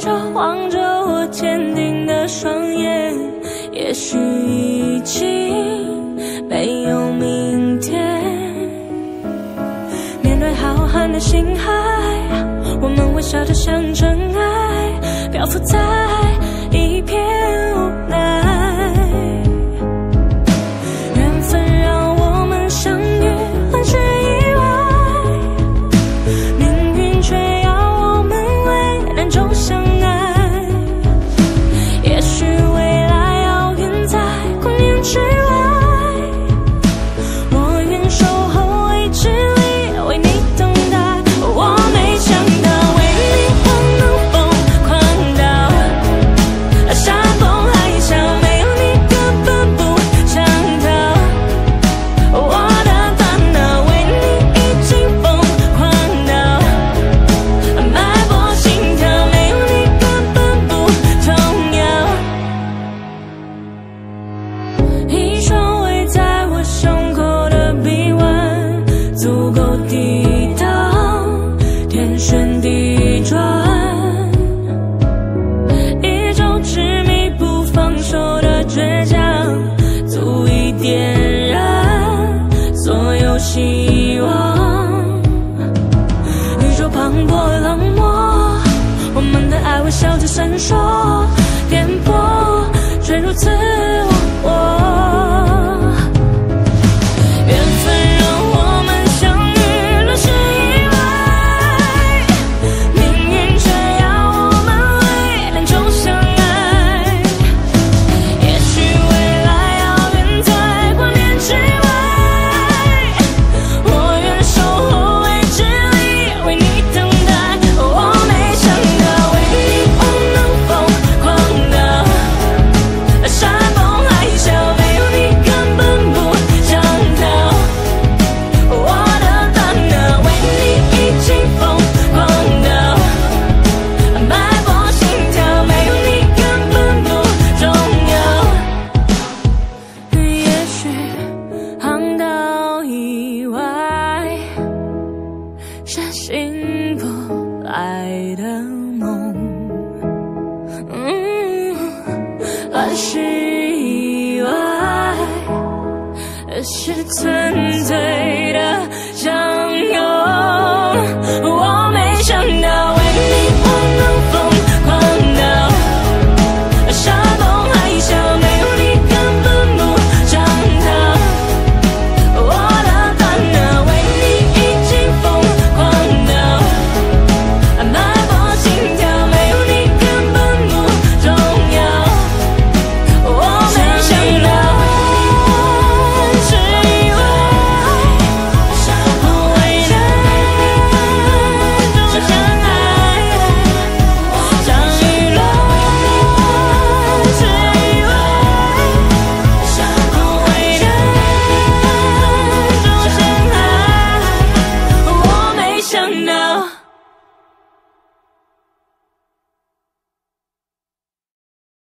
着望着我坚定的双眼，也许已经没有明天。面对浩瀚的星海，我们微笑着想着。旋地转，一种执迷不放手的倔强，足以点燃所有希望。宇宙磅礴冷漠，我们的爱微笑着闪烁，颠簸却如此。醒不来的梦，嗯，而是意外，是纯粹的。